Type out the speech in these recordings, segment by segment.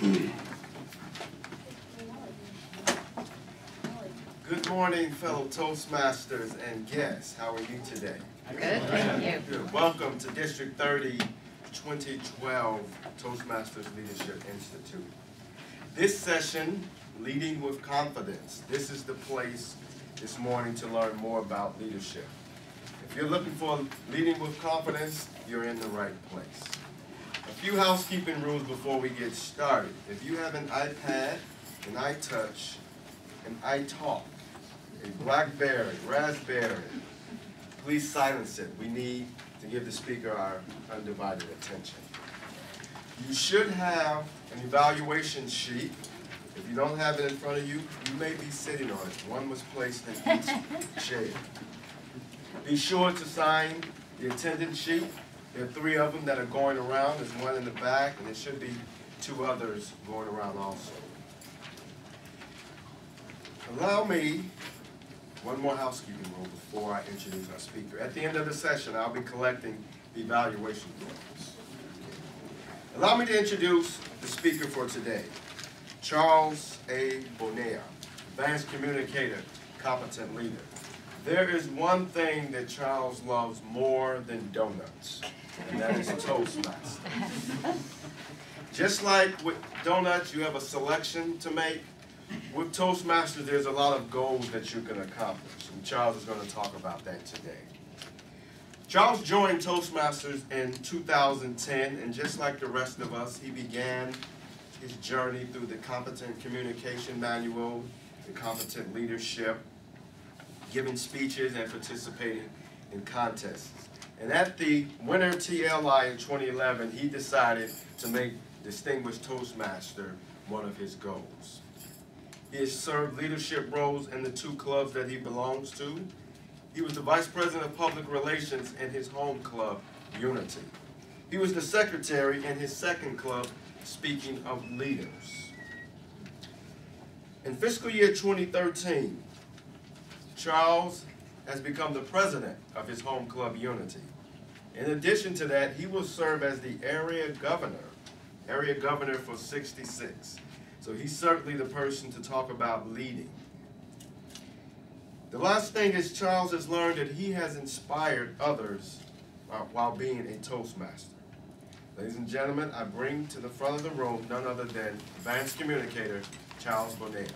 Good morning, fellow Toastmasters and guests. How are you today? Good, thank you. Good. Welcome to District 30 2012 Toastmasters Leadership Institute. This session, Leading with Confidence, this is the place this morning to learn more about leadership. If you're looking for leading with confidence, you're in the right place. A few housekeeping rules before we get started. If you have an iPad, an iTouch, an iTalk, a Blackberry, Raspberry, please silence it. We need to give the speaker our undivided attention. You should have an evaluation sheet. If you don't have it in front of you, you may be sitting on it. One was placed in each chair. Be sure to sign the attendance sheet. There are three of them that are going around. There's one in the back, and there should be two others going around also. Allow me one more housekeeping rule before I introduce our speaker. At the end of the session, I'll be collecting the evaluation forms. Allow me to introduce the speaker for today, Charles A. Bonilla, advanced communicator, competent leader. There is one thing that Charles loves more than donuts, and that is Toastmasters. Just like with donuts, you have a selection to make. With Toastmasters, there's a lot of goals that you can accomplish, and Charles is going to talk about that today. Charles joined Toastmasters in 2010, and just like the rest of us, he began his journey through the Competent Communication Manual, the Competent Leadership, giving speeches and participating in contests. And at the Winter TLI in 2011, he decided to make Distinguished Toastmaster one of his goals. He has served leadership roles in the two clubs that he belongs to. He was the Vice President of Public Relations in his home club, Unity. He was the secretary in his second club, Speaking of Leaders. In fiscal year 2013, Charles has become the president of his home club, Unity. In addition to that, he will serve as the area governor, area governor for 66. So he's certainly the person to talk about leading. The last thing is Charles has learned that he has inspired others while being a Toastmaster. Ladies and gentlemen, I bring to the front of the room none other than advanced communicator Charles Bonilla.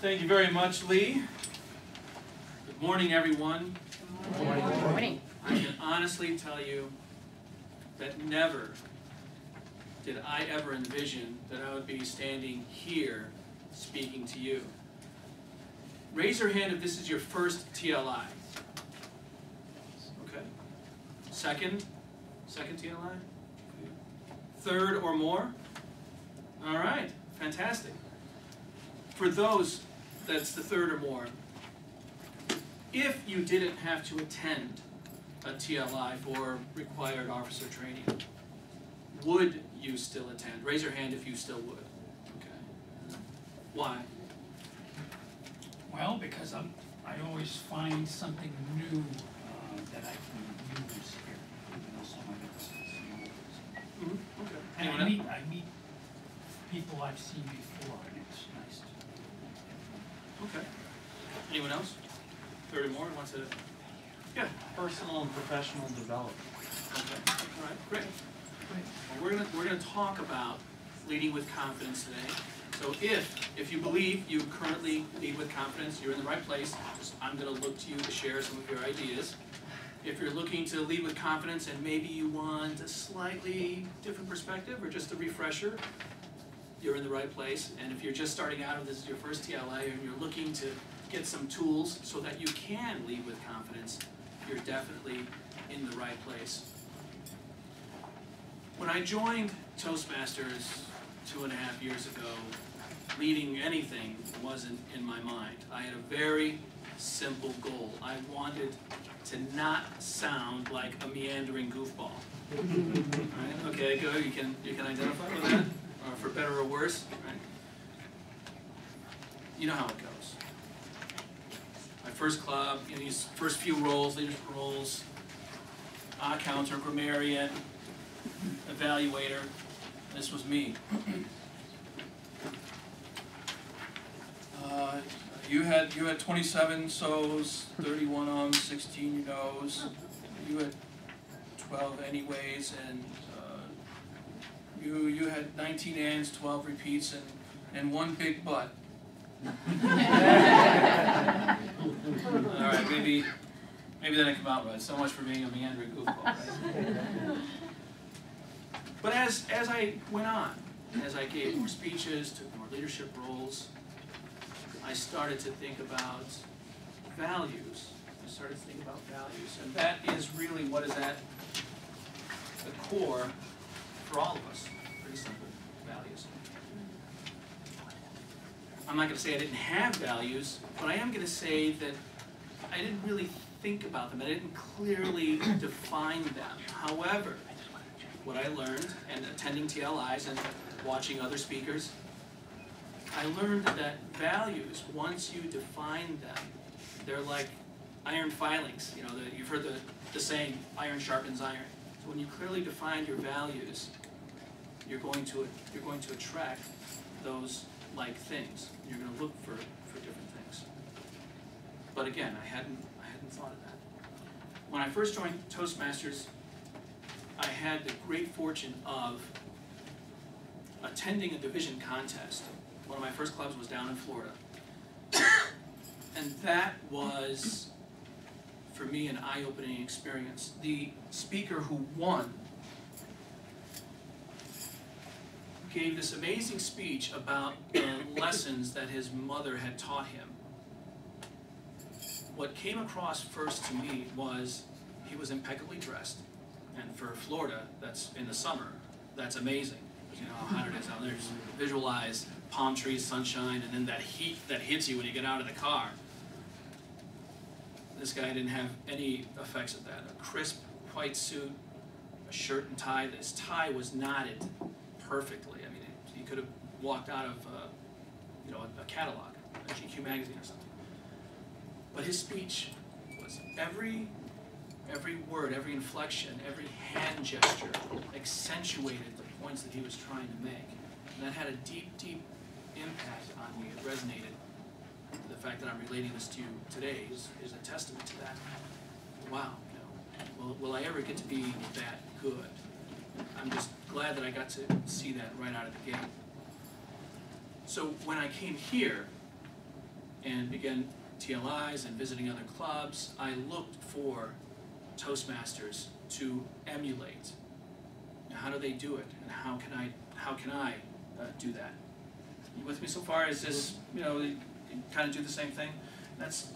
Thank you very much, Lee. Good morning, everyone. Good morning. Good morning. I can honestly tell you that never did I ever envision that I would be standing here speaking to you. Raise your hand if this is your first TLI. Okay. Second? Second TLI? Third or more? All right, fantastic. For those that's the third or more, if you didn't have to attend a TLI for required officer training, would you still attend? Raise your hand if you still would. Okay. Why? Well, because I'm, I always find something new uh, that I can use here, even though some of it's new. Mm-hmm. Okay. And Anyone I meet, I meet people I've seen before, and it's nice to. Okay. Anyone else? Third or more wants to? Yeah. Personal and professional development. Okay. All right. Great. Great. Well, we're gonna we're gonna talk about leading with confidence today. So if if you believe you currently lead with confidence, you're in the right place. Just I'm gonna look to you to share some of your ideas. If you're looking to lead with confidence and maybe you want a slightly different perspective or just a refresher, you're in the right place. And if you're just starting out, or this is your first TLI, and you're looking to get some tools so that you can lead with confidence, you're definitely in the right place. When I joined Toastmasters two and a half years ago, leading anything wasn't in my mind. I had a very simple goal. I wanted to not sound like a meandering goofball. Right? Okay, good. You can you can identify with that, or for better or worse, right? You know how it goes. My first club, you know, these first few roles, leadership roles, accountant, grammarian, evaluator. This was me. Uh, you had you had 27 so's, 31 ums, 16 you knows. You had 12 anyways, and uh, you you had 19 ands, 12 repeats, and and one big butt. All right, maybe maybe that didn't come out right. So much for being a meandering goofball. right? But as as I went on, as I gave more speeches, took more leadership roles, I started to think about values. I started to think about values, and that is really what is at the core for all of us. Pretty simple values. I'm not going to say I didn't have values, but I am going to say that I didn't really think about them. I didn't clearly define them. However, what I learned and attending TLIs and watching other speakers, I learned that values, once you define them, they're like iron filings. You know, the, you've heard the, the saying, iron sharpens iron. When you clearly define your values, you're going to you're going to attract those like things. You're going to look for, for different things. But again, I hadn't I hadn't thought of that. When I first joined Toastmasters, I had the great fortune of attending a division contest. One of my first clubs was down in Florida. and that was, for me, an eye opening experience. The speaker who won gave this amazing speech about the lessons that his mother had taught him. What came across first to me was he was impeccably dressed. And for Florida, that's in the summer, that's amazing. You know how hot it is out there. Just visualize palm trees, sunshine, and then that heat that hits you when you get out of the car. This guy didn't have any effects of that. A crisp white suit, a shirt and tie. His tie was knotted perfectly. I mean, he could have walked out of, uh, you know, a, a catalog, a GQ magazine or something. But his speech was every every word, every inflection, every hand gesture accentuated the points that he was trying to make. And that had a deep, deep impact on me. It resonated. The fact that I'm relating this to you today is, is a testament to that. Wow, you know, will, will I ever get to be that good? I'm just glad that I got to see that right out of the gate. So when I came here and began TLIs and visiting other clubs, I looked for Toastmasters to emulate. Now, how do they do it, and how can I how can I uh, do that? You with me so far? Is this you know kind of do the same thing? That's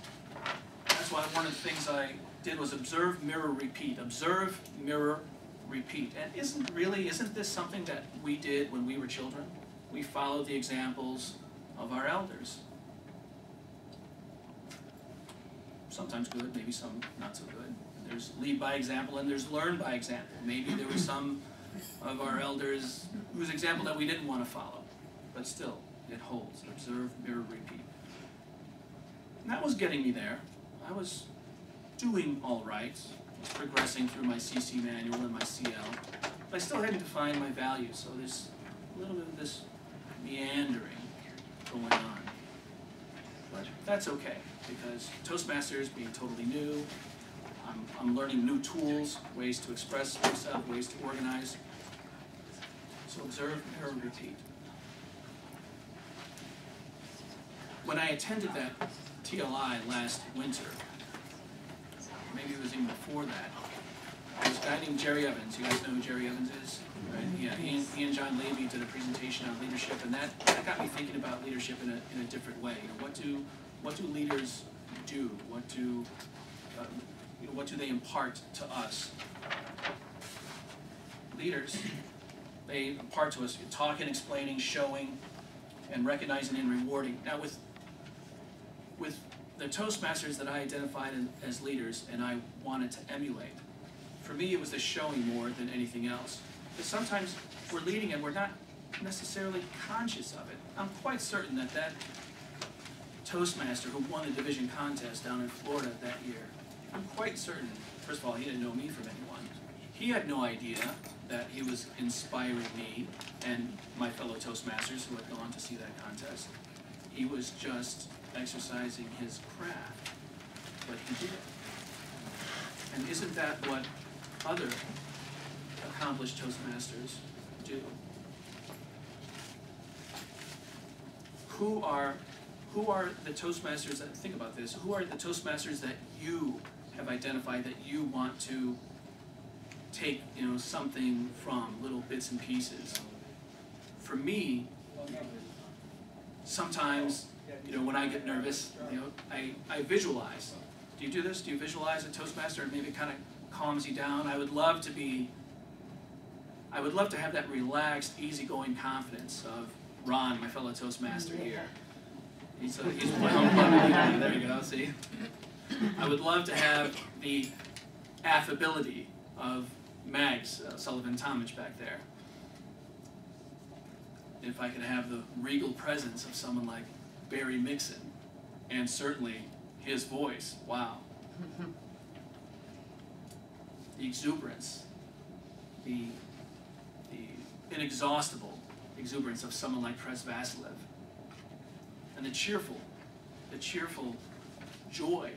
that's why one of the things I did was observe, mirror, repeat. Observe, mirror, repeat. And isn't really isn't this something that we did when we were children? We followed the examples of our elders. Sometimes good, maybe some not so good. There's lead by example and there's learn by example. Maybe there were some of our elders whose example that we didn't want to follow, but still, it holds. Observe, mirror, repeat. And that was getting me there. I was doing all right, was progressing through my CC manual and my CL, but I still hadn't defined my values, so there's a little bit of this meandering going on. But that's okay, because Toastmasters being totally new, I'm, I'm learning new tools, ways to express myself, ways to organize. So observe, mirror, repeat. When I attended that TLI last winter, maybe it was even before that, there was a guy named Jerry Evans. You guys know who Jerry Evans is? Right? Yeah, he and, he and John Levy did a presentation on leadership, and that, that got me thinking about leadership in a, in a different way. You know, what do what do leaders do? What do uh, you know, what do they impart to us? Leaders, they impart to us talking, explaining, showing, and recognizing and rewarding. Now, with with the Toastmasters that I identified as leaders and I wanted to emulate, for me it was the showing more than anything else. Because sometimes we're leading and we're not necessarily conscious of it. I'm quite certain that that Toastmaster who won the division contest down in Florida that year, I'm quite certain, first of all, he didn't know me from anyone, He had no idea that he was inspiring me and my fellow Toastmasters who had gone to see that contest. He was just exercising his craft, but he did. And isn't that what other accomplished Toastmasters do? Who are who are the Toastmasters that think about this? Who are the Toastmasters that you have identified that you want to take, you know, something from little bits and pieces? For me, sometimes, you know, when I get nervous, you know, I, I visualize. Do you do this? Do you visualize a Toastmaster and maybe it kind of calms you down? I would love to be, I would love to have that relaxed, easygoing confidence of Ron, my fellow Toastmaster here. He's, uh, he's well, there you go, see? I would love to have the affability of Mags uh, Sullivan Tomich back there. If I could have the regal presence of someone like Barry Mixon, and certainly his voice, wow. The exuberance, the, the inexhaustible exuberance of someone like Pres Vasilev, and the cheerful, the cheerful joy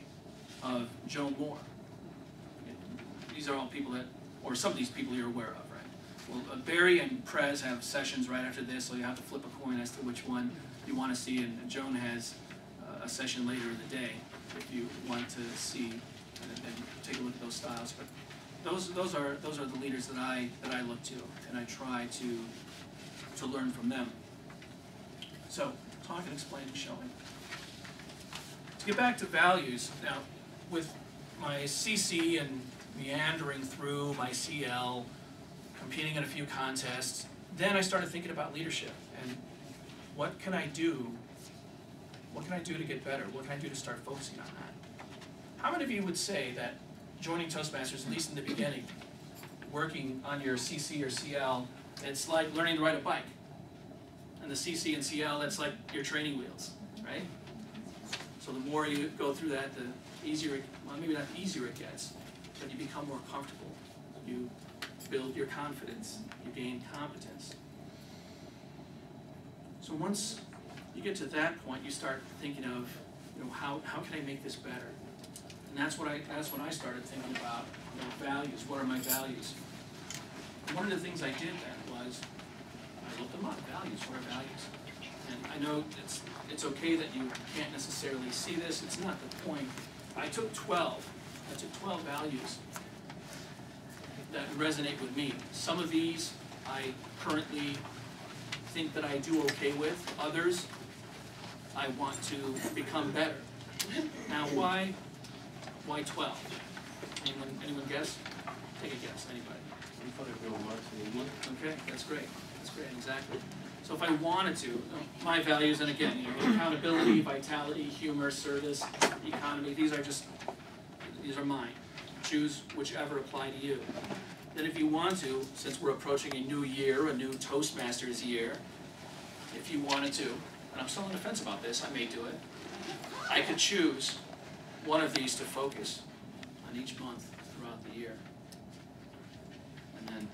of Joan Moore. These are all people that, or some of these people you're aware of, right? Well, uh, Barry and Prez have sessions right after this, so you have to flip a coin as to which one you want to see, and Joan has uh, a session later in the day if you want to see and, and take a look at those styles. But those those are those are the leaders that I that I look to, and I try to to learn from them. So talk and explain and showing. To get back to values, now with my CC and meandering through my CL, competing in a few contests, then I started thinking about leadership and what can I do? What can I do to get better? What can I do to start focusing on that? How many of you would say that joining Toastmasters, at least in the beginning, working on your CC or CL, it's like learning to ride a bike? And the CC and CL, that's like your training wheels, right? So the more you go through that, the easier, it, well, maybe not easier it gets, but you become more comfortable. You build your confidence, you gain competence. So once you get to that point, you start thinking of, you know, how, how can I make this better? And that's what I, that's when I started thinking about, you know, values, what are my values? One of the things I did then was, I looked them up, values, what are values? And I know it's, it's okay that you can't necessarily see this, it's not the point. I took twelve, I took twelve values that resonate with me. Some of these I currently think that I do okay with, others I want to become better. Now, why, why twelve? Anyone, anyone guess? Take a guess, anybody? Okay, that's great, that's great, exactly. So if I wanted to, my values, and again, you know, accountability, vitality, humor, service, economy, these are just, these are mine. Choose whichever apply to you. Then if you want to, since we're approaching a new year, a new Toastmasters year, if you wanted to, and I'm still on the fence about this, I may do it, I could choose one of these to focus on each month throughout the year. And then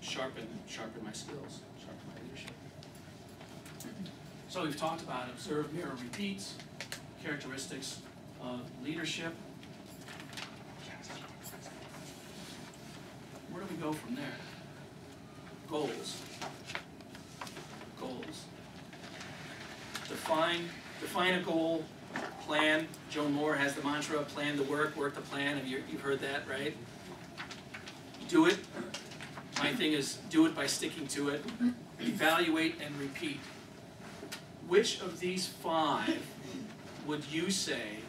sharpen, sharpen my skills, sharpen my leadership. So we've talked about observe, mirror, repeats, characteristics of leadership. Where do we go from there? Goals. Goals. Define, define a goal, plan. Joan Moore has the mantra, plan the work, work the plan, and you, you've heard that, right? Do it. My thing is, do it by sticking to it. Evaluate and repeat. Which of these five would you say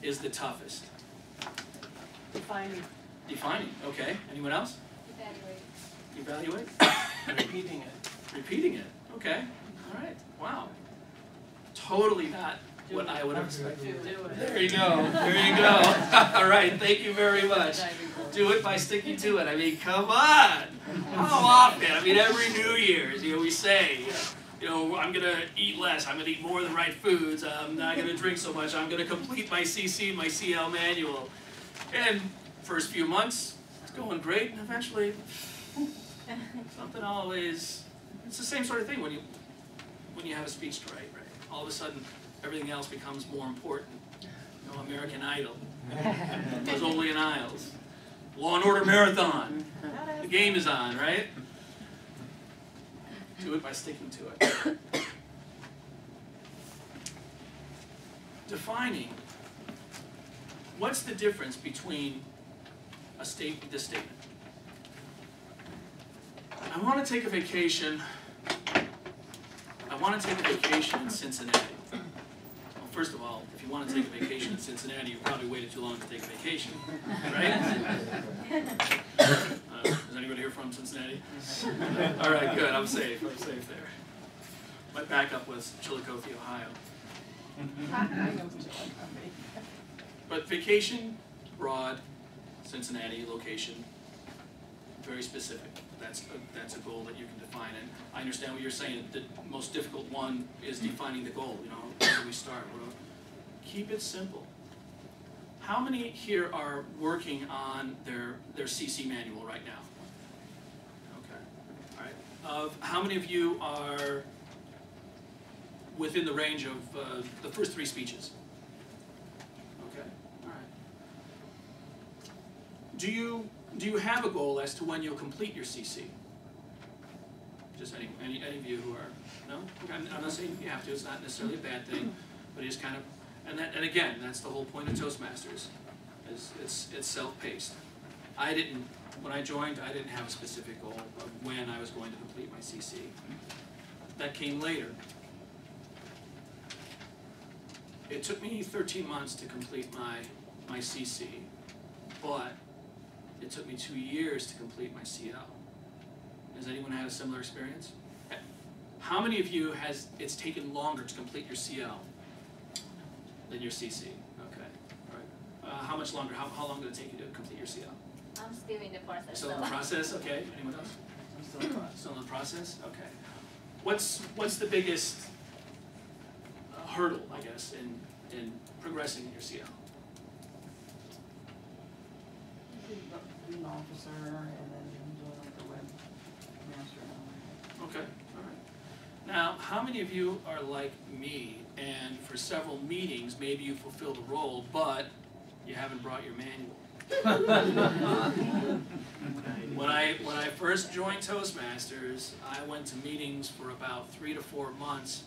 is the toughest? Defining. Defining, okay. Anyone else? Evaluate. Evaluate? Repeating it. Repeating it, okay. All right, wow. Totally not what I would have expected. Do it. There you go, there you go. All right, thank you very much. Do it by sticking to it. I mean, come on. How often? I mean, every New Year's, you know, we say, you know, I'm gonna eat less. I'm gonna eat more of the right foods. I'm not gonna drink so much. I'm gonna complete my CC, my CL manual. And first few months, it's going great, and eventually, something always, it's the same sort of thing when you, when you have a speech to write, right? All of a sudden, everything else becomes more important. You know, American Idol, Rizzoli and Isles, Law and Order Marathon, the game is on, right? Do it by sticking to it. Defining, what's the difference between a state, this statement? I wanna take a vacation, I wanna take a vacation in Cincinnati. Well, first of all, if you wanna take a vacation in Cincinnati, you've probably waited too long to take a vacation, right? Uh, Is anybody here from Cincinnati? All right, good, I'm safe, I'm safe there. My backup was Chillicothe, Ohio. But vacation, broad, Cincinnati location, very specific. That's, a- that's a goal that you can define, and I understand what you're saying, the most difficult one is defining the goal, you know, where do we start? Keep it simple. How many here are working on their, their CC manual right now? Okay, all right. Of, how many of you are within the range of, uh, the first three speeches? Okay, all right. Do you, do you have a goal as to when you'll complete your CC? Just any, any, any of you who are, no? I'm, I'm not saying you have to, it's not necessarily a bad thing, but just kind of, and that, and again, that's the whole point of Toastmasters, is it's, it's self-paced. I didn't, when I joined, I didn't have a specific goal of when I was going to complete my CC. That came later. It took me thirteen months to complete my, my CC, but it took me two years to complete my CL. Has anyone had a similar experience? How many of you has, it's taken longer to complete your CL than your CC? Okay, alright. Uh, how much longer, how, how long did it take you to complete your CL? I'm still in the process, Still in the process, okay, anyone else? Still in the process. Still in the process, okay. What's, what's the biggest uh, hurdle, I guess, in, in progressing in your CL? Being officer and then doing like the webmaster and all Okay, alright. Now, how many of you are like me, and for several meetings, maybe you fulfill the role, but you haven't brought your manual? When I, when I first joined Toastmasters, I went to meetings for about three to four months.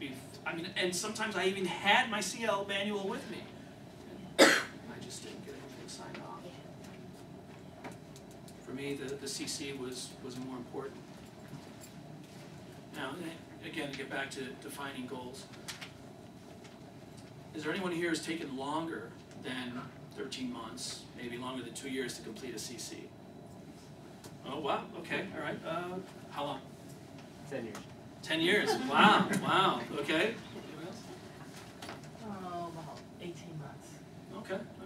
Bef- I mean, and sometimes I even had my CL manual with me. I just didn't get everything signed off. For me, the, the CC was, was more important. Now, eh, again, to get back to defining goals. Is there anyone here who's taken longer than thirteen months, maybe longer than two years to complete a CC? Oh, wow, okay, all right, uh, how long? Ten years. Ten years, wow, wow, okay. Anyone else? Oh, about eighteen months. Okay, all right.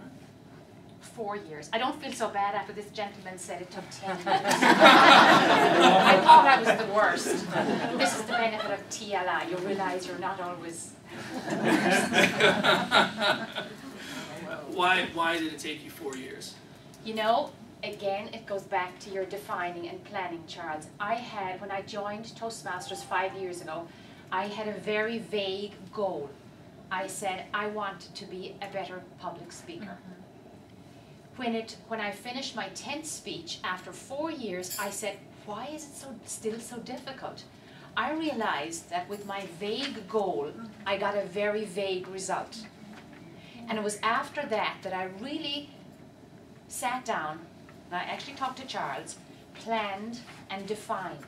Four years. I don't feel so bad after this gentleman said it took ten years. I thought I was the worst. This is the benefit of TLI, you realize you're not always. Why, why did it take you four years? You know, again, it goes back to your defining and planning, Charles. I had, when I joined Toastmasters five years ago, I had a very vague goal. I said I wanted to be a better public speaker. Mm-hmm. When it, when I finished my tenth speech after four years, I said, why is it so, still so difficult? I realized that with my vague goal, I got a very vague result. And it was after that that I really sat down, and I actually talked to Charles, planned and defined.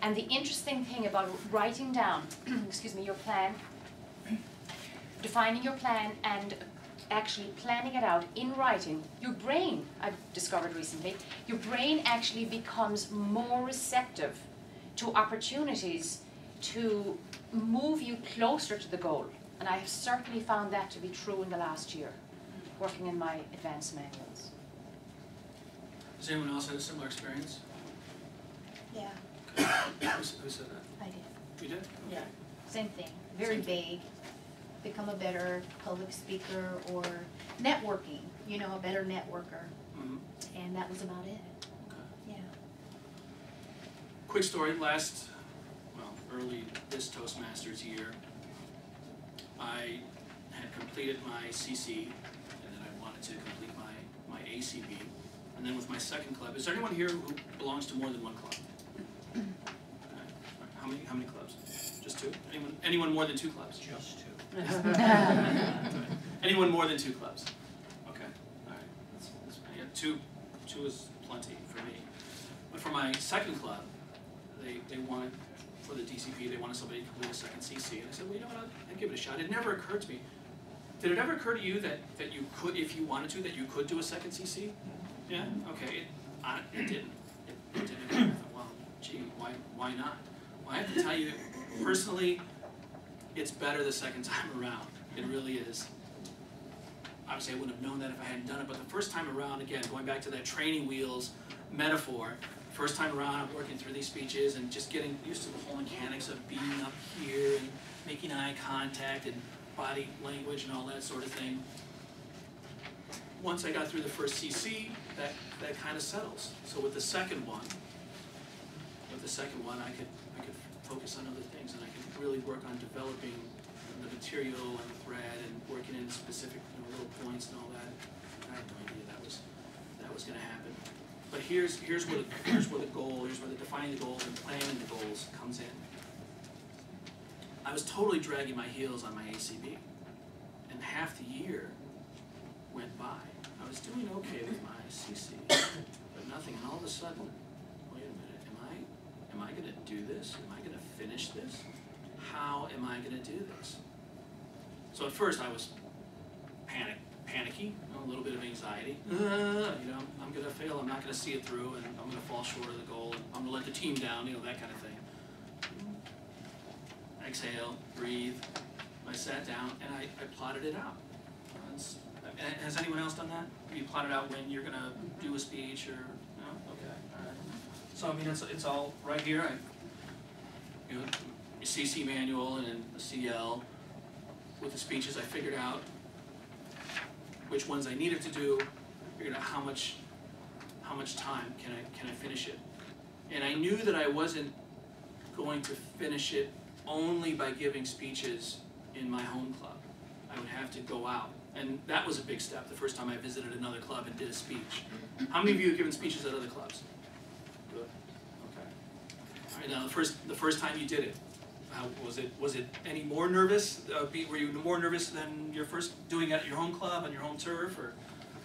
And the interesting thing about writing down, excuse me, your plan, defining your plan and actually planning it out in writing, your brain, I've discovered recently, your brain actually becomes more receptive to opportunities to move you closer to the goal. And I have certainly found that to be true in the last year, working in my advanced manuals. Has anyone else had a similar experience? Yeah, Who who said that? I did. You did? Yeah. Same thing, very Same vague. Become a better public speaker or networking, you know, a better networker. Mhm. And that was about it. Okay. Yeah. Quick story, last, well, early this Toastmasters year, I had completed my CC, and then I wanted to complete my, my ACB. And then with my second club, is there anyone here who belongs to more than one club? Okay. How many, how many clubs? Just two? Anyone, anyone more than two clubs? Just two. Anyone more than two clubs? Okay, that's, yeah, two, two is plenty for me. But for my second club, they, they wanted, for the DCP, they wanted somebody to complete a second CC, and I said, well, you know what, I'll, I'll give it a shot. It never occurred to me. Did it ever occur to you that, that you could, if you wanted to, that you could do a second CC? Yeah, okay, it, I, it didn't, it, it didn't well, gee, why, why not? Well, I have to tell you, personally, it's better the second time around, it really is. Obviously, I wouldn't have known that if I hadn't done it, but the first time around, again, going back to that training wheels metaphor, first time around, I'm working through these speeches and just getting used to the whole mechanics of being up here and making eye contact and body language and all that sort of thing. Once I got through the first CC, that, that kind of settles. So with the second one, with the second one, I could, I could focus on other things and I can really work on developing the material and the thread and working in specific, you know, little points and all that. I had no idea that was, that was gonna happen. But here's, here's where, the- here's where the goal, here's where the defining the goals and planning the goals comes in. I was totally dragging my heels on my ACB. And half the year went by. I was doing okay with my CC, but nothing, and all of a sudden, wait a minute, am I, am I gonna do this? Am I gonna finish this? How am I gonna do this? So at first I was panic, panicky, a little bit of anxiety. Uh, you know, I'm gonna fail, I'm not gonna see it through, and I'm gonna fall short of the goal, I'm gonna let the team down, you know, that kind of thing. Exhale, breathe. I sat down and I, I plotted it out. Has anyone else done that? Have you plotted out when you're gonna do a speech or. So I mean, it's, it's all right here, I, you know, your CC manual and the CL. With the speeches, I figured out which ones I needed to do, figured out how much, how much time can I, can I finish it. And I knew that I wasn't going to finish it only by giving speeches in my home club. I would have to go out. And that was a big step, the first time I visited another club and did a speech. How many of you have given speeches at other clubs? Good, okay. All right, now, the first, the first time you did it, how, was it, was it any more nervous? Uh, be, were you more nervous than your first doing it at your home club, on your home turf, or?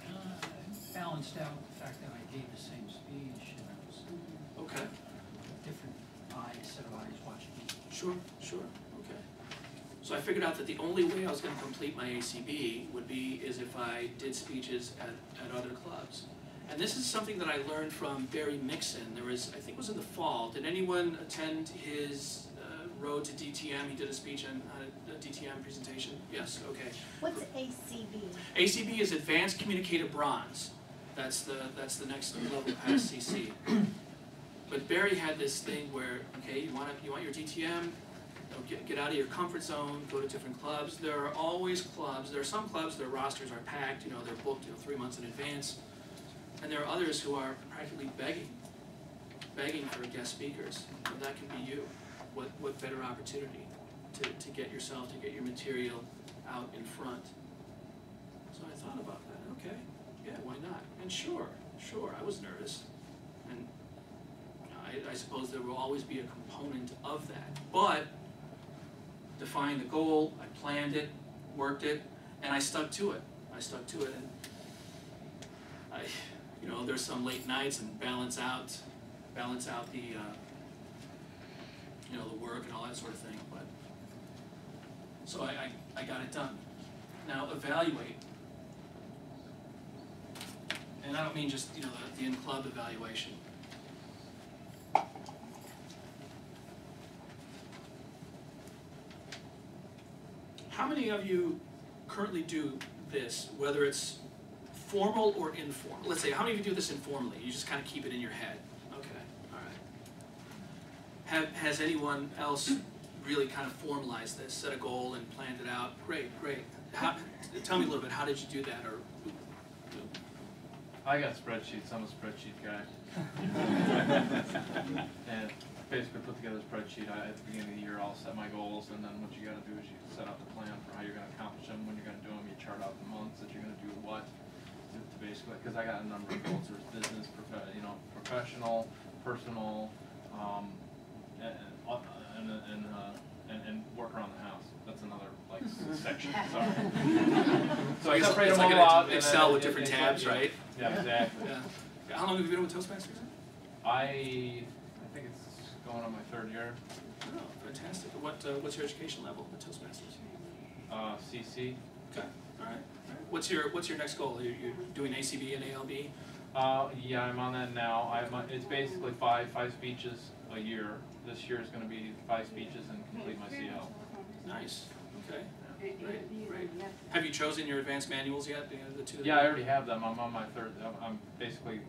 Uh, Balanced out the fact that I gave the same speech and it was Okay, different eyes, set of eyes watching me. sure, sure, okay. So I figured out that the only way I was gonna complete my ACB would be is if I did speeches at, at other clubs. And this is something that I learned from Barry Mixon, there was, I think it was in the fall, did anyone attend his, uh, road to DTM, he did a speech on, uh, a DTM presentation? Yes, okay. What's ACB? ACB is Advanced Communicator Bronze. That's the, that's the next level past CC. But Barry had this thing where, okay, you want you want your DTM, get, get out of your comfort zone, go to different clubs. There are always clubs, there are some clubs, their rosters are packed, you know, they're booked, you know, three months in advance. And there are others who are practically begging, begging for guest speakers. And that can be you. What, what better opportunity to, to get yourself, to get your material out in front. So I thought about that, okay, yeah, why not? And sure, sure, I was nervous. And I, I suppose there will always be a component of that. But defined the goal, I planned it, worked it, and I stuck to it. I stuck to it and I, you know, there's some late nights and balance out, balance out the, uh, you know, the work and all that sort of thing, but so I, I, I got it done. Now evaluate. And I don't mean just, you know, the, the in-club evaluation. How many of you currently do this, whether it's formal or informal? Let's say, how many of you do this informally? You just kind of keep it in your head? Okay, all right. Have, has anyone else really kind of formalized this, set a goal and planned it out? Great, great. How, tell me a little bit, how did you do that, or? I got spreadsheets, I'm a spreadsheet guy. And basically put together a spreadsheet, I, at the beginning of the year, I'll set my goals, and then what you gotta do is you set out the plan for how you're gonna accomplish them, when you're gonna do them, you chart out the months that you're gonna do what. To, to basically, cause I got a number of goals, there's business, profe- you know, professional, personal, um, and, and, uh, and, and, uh, and, and work around the house, that's another, like, section, sorry. So I It's separate it's them like all out. an and Excel then with it- different it's like- tabs, yeah. right? Yeah, exactly. Yeah. How long have you been with Toastmasters? I, I think it's going on my third year, Oh, fantastic. What, uh, what's your education level at Toastmasters? uh, CC. Okay, all right. What's your, what's your next goal? You're, you're doing ACB and ALB? Uh, yeah, I'm on that now, I'm, on- it's basically five, five speeches a year. This year is gonna be five speeches and complete my CL. Nice, okay. Great, great. Have you chosen your advanced manuals yet, the, the two? Yeah, I already have them, I'm on my third, I'm, I'm basically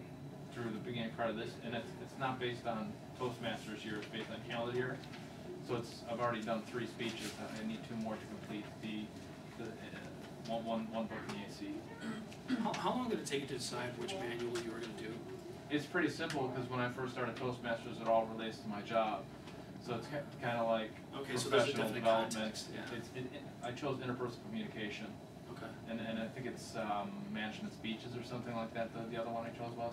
through the beginning part of this, and it's, it's not based on Toastmasters year, it's based on calendar year. So it's, I've already done three speeches, I I need two more to complete the, the, uh, one, one, one book in the AC. How, how long did it take you to decide which manual you were gonna do? It's pretty simple, because when I first started Toastmasters, it all relates to my job. So it's kind of like Okay, so professional definite development. yeah. It's, it, it, I chose interpersonal communication, Okay. and, and I think it's, um, management speeches or something like that, the, the other one I chose was.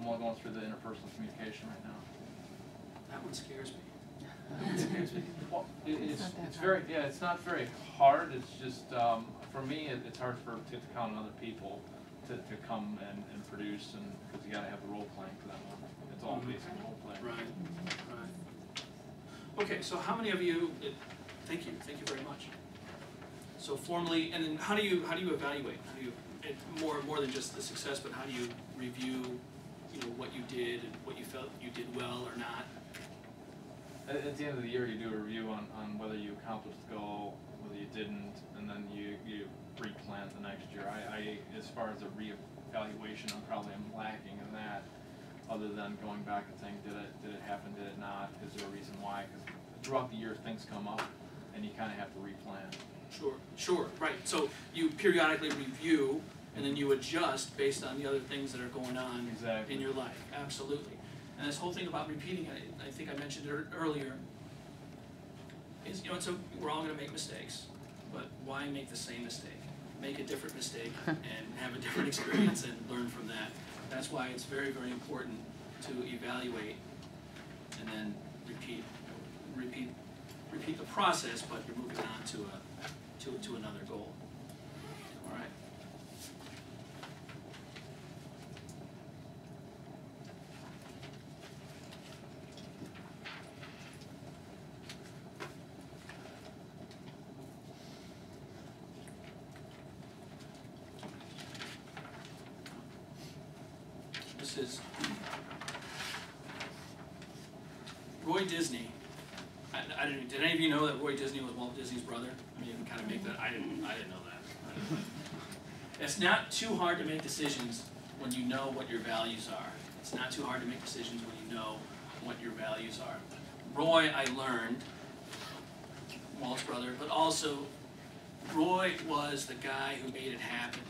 I'm only going through the interpersonal communication right now. That one scares me. That one scares me. Well, it, it's, not it's very, yeah, it's not very hard, it's just, um, for me, it, it's hard for, to count on other people to, to come and, and produce, and, cause you gotta have the role playing for that one. It's all based on role playing. Right, right. Okay, so how many of you, uh, thank you, thank you very much. So formally, and then how do you, how do you evaluate? How do you, it, more, more than just the success, but how do you review, you know, what you did and what you felt you did well or not? At, at the end of the year, you do a review on, on whether you accomplished the goal, whether you didn't, and then you, you replan the next year. I, I, as far as a reevaluation, I'm probably am lacking in that, other than going back and saying, did it, did it happen, did it not, is there a reason why? Because throughout the year, things come up, and you kinda have to replan. Sure, sure, right, so you periodically review and then you adjust based on the other things that are going on Exactly. in your life, absolutely. And this whole thing about repeating, I, I think I mentioned it earlier, is, you know, it's a, we're all gonna make mistakes, but why make the same mistake? Make a different mistake and have a different experience and learn from that. That's why it's very, very important to evaluate and then repeat, repeat, repeat the process, but you're moving on to a, to, to another goal. All right? This is Roy Disney. I, I didn't, did any of you know that Roy Disney was Walt Disney's brother? I mean, kind of make that, I didn't. I didn't know that. It's not too hard to make decisions when you know what your values are. It's not too hard to make decisions when you know what your values are. Roy, I learned, Walt's brother, but also Roy was the guy who made it happen.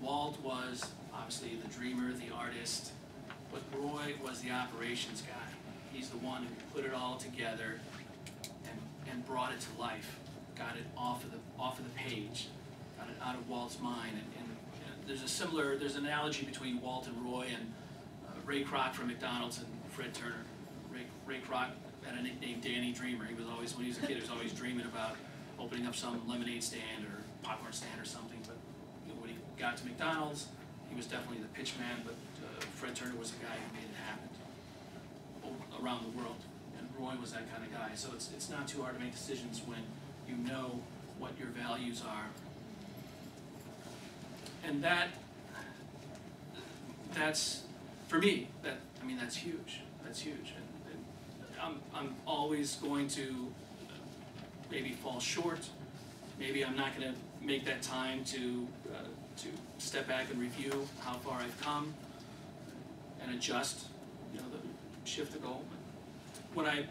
Walt was obviously the dreamer, the artist, but Roy was the operations guy. He's the one who put it all together and, brought it to life, got it off of the, off of the page, got it out of Walt's mind. And, and you know, there's a similar, there's an analogy between Walt and Roy and uh, Ray Kroc from McDonald's and Fred Turner. Ray, Ray Kroc had a nickname Danny Dreamer. He was always, when he was a kid, he was always dreaming about opening up some lemonade stand or popcorn stand or something. But you know, when he got to McDonald's, he was definitely the pitch man, but uh, Fred Turner was the guy who made it happen around the world. Roy was that kind of guy. So it's, it's not too hard to make decisions when you know what your values are. And that, that's, for me, that, I mean, that's huge. That's huge. And, and I'm, I'm always going to maybe fall short. Maybe I'm not gonna make that time to, uh, to step back and review how far I've come and adjust, you know, the, shift the goal. When I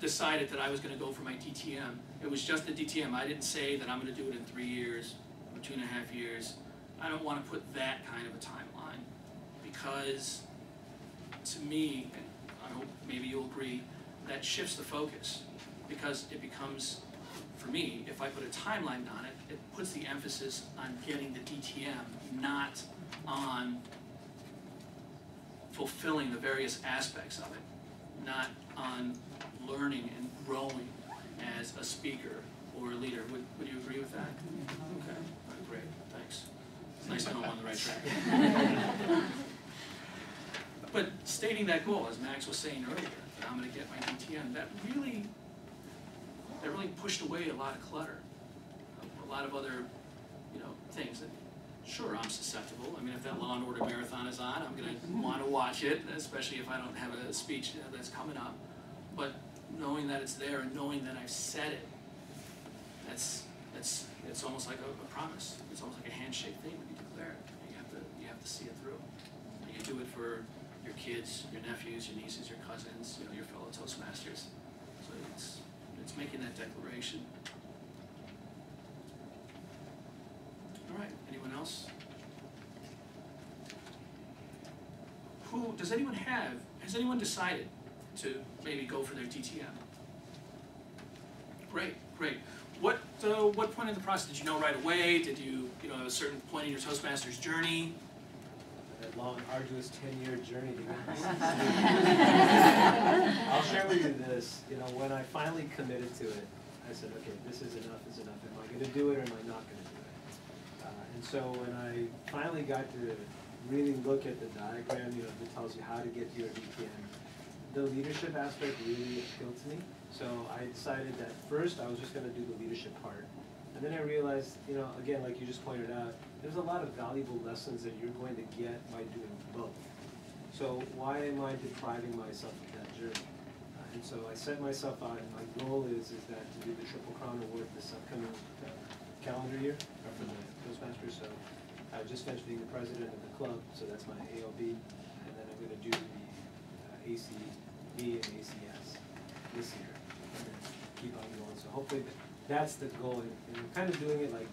decided that I was gonna go for my DTM, it was just the DTM. I didn't say that I'm gonna do it in three years or two and a half years. I don't wanna put that kind of a timeline. because to me, and I hope maybe you'll agree, that shifts the focus. Because it becomes, for me, if I put a timeline on it, it puts the emphasis on getting the DTM, not on fulfilling the various aspects of it, not on learning and growing as a speaker or a leader. Would, would you agree with that? Okay, right, great, thanks. It's nice to know I'm on the right track. But stating that goal, as Max was saying earlier, that I'm gonna get my DTM, that really, that really pushed away a lot of clutter. A lot of other, you know, things that, sure, I'm susceptible. I mean, if that Law and Order Marathon is on, I'm gonna wanna watch it, especially if I don't have a speech uh, that's coming up. But knowing that it's there and knowing that I've said it, that's, that's, it's almost like a, a promise. It's almost like a handshake thing when you declare it. You have to, you have to see it through. And you do it for your kids, your nephews, your nieces, your cousins, you know, your fellow Toastmasters. So it's, it's making that declaration. All right, anyone else? Who, does anyone have, has anyone decided to maybe go for their DTM? Great, great. What, uh, what point in the process, did you know right away? Did you, you know, at a certain point in your Toastmasters journey? That long, arduous ten-year journey to get. I'll share with you this, you know, when I finally committed to it, I said, okay, this is enough, is enough. Am I gonna do it or am I not gonna do it? Uh, and so when I finally got to really look at the diagram, you know, that tells you how to get to your DTM, the leadership aspect really appealed to me. So I decided that first I was just gonna do the leadership part. And then I realized, you know, again, like you just pointed out, there's a lot of valuable lessons that you're going to get by doing both. So why am I depriving myself of that journey? Uh, and so I set myself out, and my goal is, is that to do the Triple Crown Award this upcoming uh, calendar year, or for the Toastmasters, so I just finished being the president of the club, so that's my ALB, and then I'm gonna do the uh, ACB and ACS this year, and then keep on going, so hopefully th- that's the goal, and and I'm kind of doing it like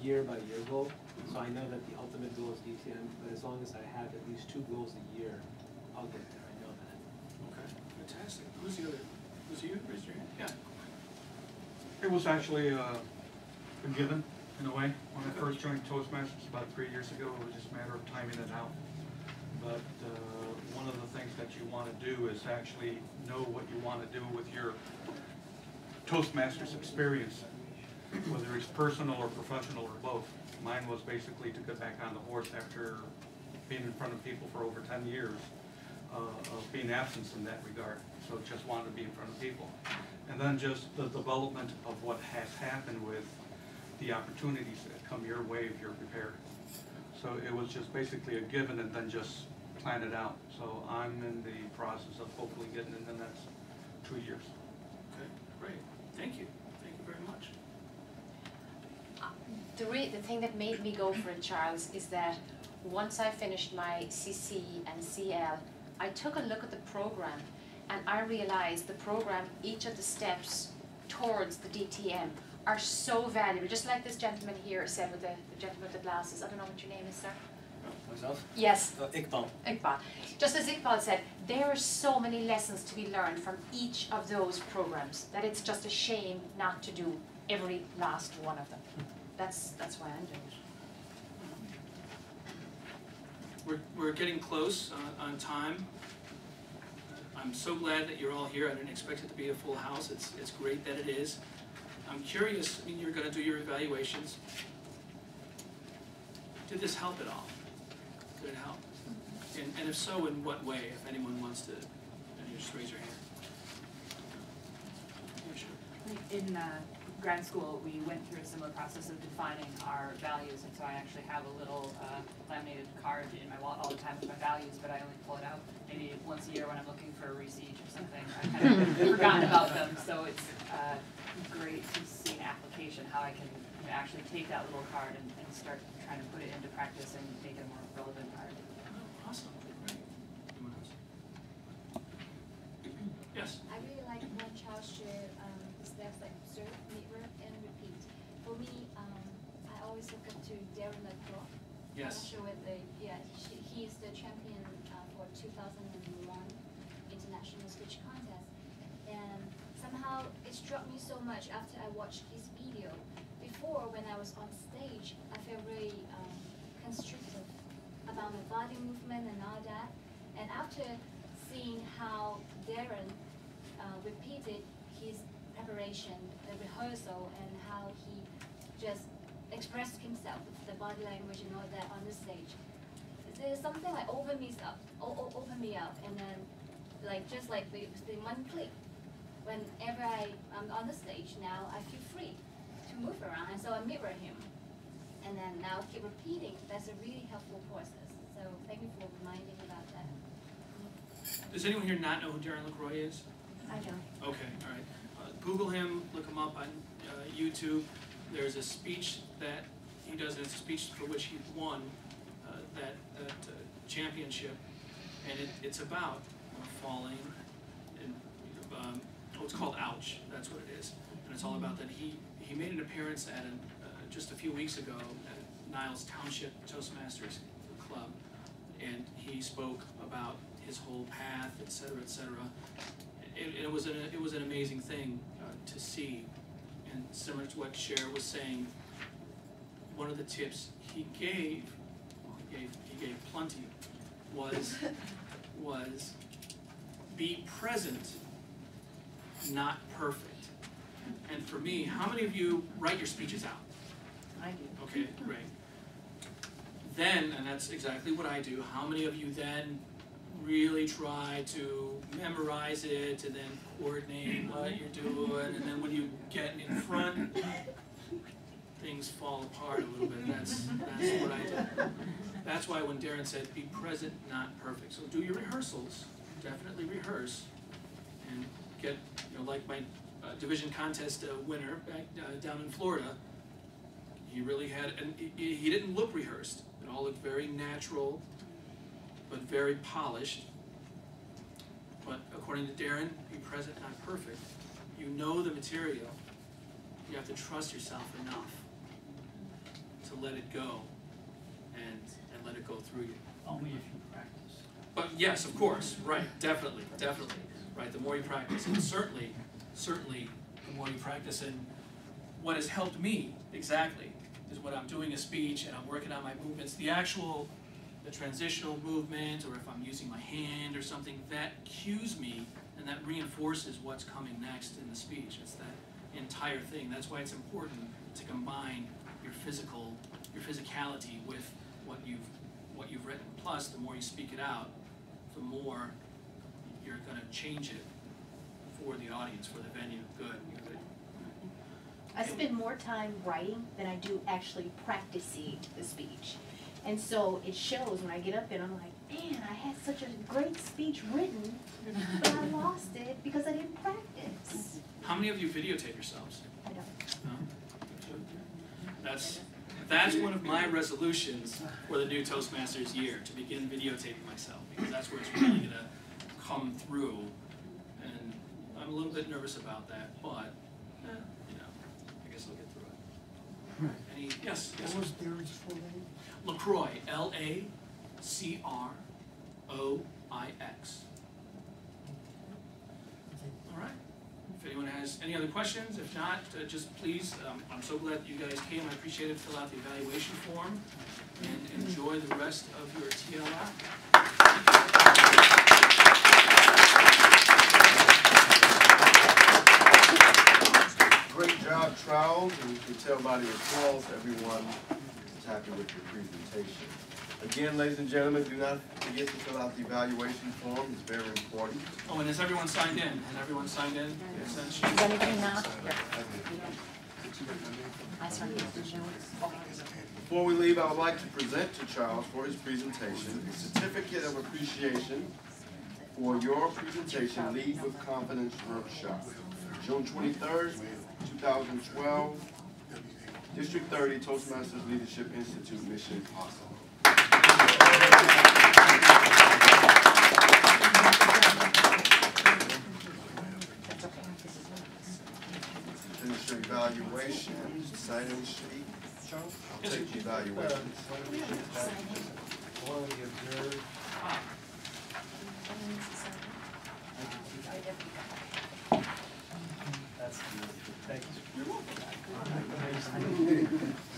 year by year goal, so I know that the ultimate goal is DTM, but as long as I have at least two goals a year, I'll get there, I know that. Okay, fantastic. Who's the other, who's you? Raise your hand. Yeah. It was actually uh, a given, in a way. When I first joined Toastmasters about three years ago, it was just a matter of timing it out. But uh, one of the things that you want to do is actually know what you want to do with your Toastmasters experience, whether it's personal or professional or both. Mine was basically to get back on the horse after being in front of people for over ten years, uh, of being absent in that regard. So just wanted to be in front of people. And then just the development of what has happened with the opportunities that come your way if you're prepared. So it was just basically a given and then just plan it out. So I'm in the process of hopefully getting in the next two years. Okay, great. Thank you. Thank you very much. Uh, the re- the thing that made me go for it, Charles, is that once I finished my CC and CL, I took a look at the program and I realized the program, each of the steps towards the DTM are so valuable, just like this gentleman here said with the, the gentleman with the glasses, I don't know what your name is, sir? Myself? Yes, Uh, Iqbal. Iqbal. Just as Iqbal said, there are so many lessons to be learned from each of those programs that it's just a shame not to do every last one of them. That's, that's why I'm doing it. We're, we're getting close uh, on time. I'm so glad that you're all here. I didn't expect it to be a full house. It's, it's great that it is. I'm curious, I mean, you're gonna do your evaluations. Did this help at all? Did it help? And, and if so, in what way, if anyone wants to, then you just raise your hand. Yeah, sure. In uh, grad school, we went through a similar process of defining our values, and so I actually have a little uh, laminated card in my wallet all the time with my values, but I only pull it out maybe once a year when I'm looking for a receipt or something. I've kind of forgotten about them, so it's uh, great to see an application, how I can you know, actually take that little card and, and start trying to put it into practice and make it a more relevant card. Oh, awesome. Yes? I really like one Charles shared, um, is that's like observe, mirror, and repeat. For me, um, I always look up to Darren LaCroix. Yes. Sure the, yeah, she, he is the champion uh, for 2001 International Speech Contest. And somehow it struck me so much after I watched his video. Before, when I was on stage, I felt very um, constricted about my body movement and all that. And after seeing how Darren uh, repeated his preparation, the rehearsal, and how he just expressed himself with the body language and all that on the stage, there's something like open me up, open me up, and then like just like the, the one click. Whenever I am on the stage now, I feel free to move around, and so I mirror him, and then now keep repeating. That's a really helpful process. So thank you for reminding me about that. Does anyone here not know who Darren LaCroix is? I don't. Okay, all right. Uh, Google him, look him up on uh, YouTube. There's a speech that he does, and it's a speech for which he won uh, that, that uh, championship. And it, it's about falling and, um, oh, it's called Ouch, that's what it is. And it's all about that he, he made an appearance at an, uh, just a few weeks ago at Niles Township Toastmasters Club. And he spoke about his whole path, et cetera, et cetera. It, it was an, it was an amazing thing uh, to see. And similar to what Cher was saying, one of the tips he gave, well, he gave, he gave plenty, was, was be present, not perfect. And for me, how many of you write your speeches out? I do. Okay, great. Then, and that's exactly what I do, how many of you then really try to memorize it and then coordinate what you're doing, and then when you get in front, things fall apart a little bit, that's, that's what I do. That's why when Darren said, be present, not perfect, so do your rehearsals, definitely rehearse, and get, know, like my uh, division contest uh, winner back uh, down in Florida, he really had, and he, he didn't look rehearsed. It all looked very natural, but very polished. But according to Darren, be present, not perfect. You know the material. You have to trust yourself enough to let it go and, and let it go through you. Only if you practice. But yes, of course, right, definitely, definitely, right, the more you practice, and certainly, certainly, the more you practice, and what has helped me, exactly, is when I'm doing a speech and I'm working on my movements, the actual, the transitional movement, or if I'm using my hand or something, that cues me and that reinforces what's coming next in the speech, it's that entire thing, that's why it's important to combine your physical, your physicality with what you've, what you've written, plus, the more you speak it out, the more you're gonna change it for the audience, for the venue, good, good. I spend more time writing than I do actually practicing the speech. And so it shows when I get up there, I'm like, man, I had such a great speech written, but I lost it because I didn't practice. How many of you videotape yourselves? I don't. No? That's, that's one of my resolutions for the new Toastmasters year, to begin videotaping myself, because that's where it's really gonna come through. And I'm a little bit nervous about that, but, eh, you know, I guess I'll get through it. Any, yes, yes. What was Darren's full name? LaCroix, L A C R O I X. All right. If anyone has any other questions, if not, uh, just please, um, I'm so glad you guys came. I appreciate it. Fill out the evaluation form and enjoy the rest of your TLI. Great Charles, and you can tell by the applause, everyone is happy with your presentation. Again, ladies and gentlemen, do not forget to fill out the evaluation form, it's very important. Oh, and has everyone signed in? Has everyone signed in? Yes, and she- Is anything now? I signed the notes. Before we leave, I would like to present to Charles for his presentation a certificate of appreciation for your presentation, Lead with Confidence Workshop, June twenty-third, two thousand twelve, District thirty Toastmasters Leadership Institute Mission. Finish your evaluation, sign-in sheet. Charles? I'll take the evaluations. While we you're Thanks.